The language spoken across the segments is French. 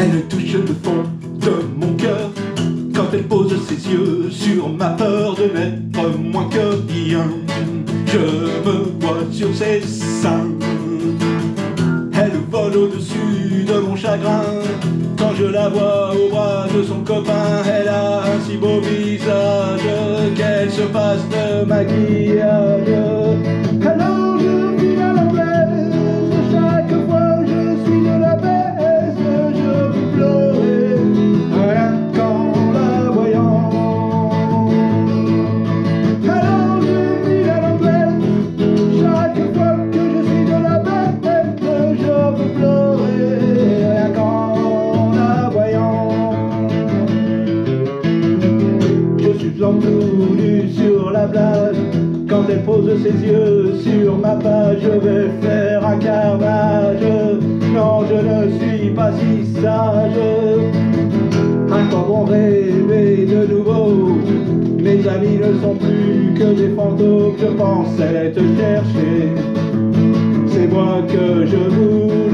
Elle touche le fond de mon cœur quand elle pose ses yeux sur ma peur de n'être moins que rien. Je me vois sur ses seins. Elle vole au-dessus de mon chagrin. Quand je la vois au bras de son copain, elle a un si beau visage qu'elle se passe de maquillage. En tout nu sur la plage. Quand elle pose ses yeux sur ma page, je vais faire un carnage. Non, je ne suis pas si sage. Quoi bon rêver de nouveau Mes amis ne sont plus que des fantômes. Je pensais te chercher. C'est moi que je voulais.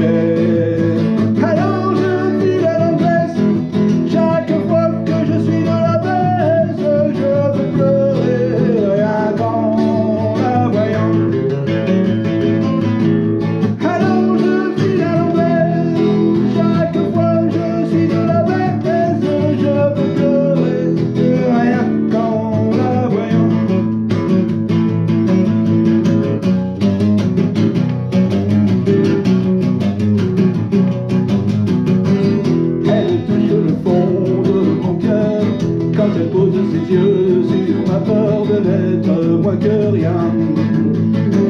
Moins que rien.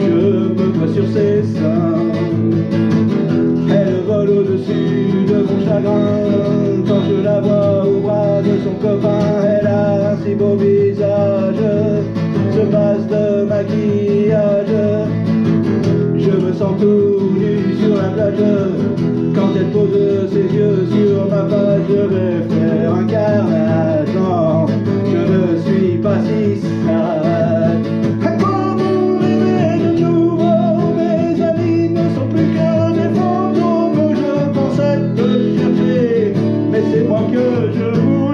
Je me vois sur ses seins. Elle vole au-dessus de mon chagrin quand je la vois au bras de son copain. Elle a un si beau visage, se passe de maquillage. Je me sens tout nu sur la plage quand elle pose mais c'est moi que je vous